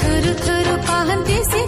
ढुर ढुर पाहते से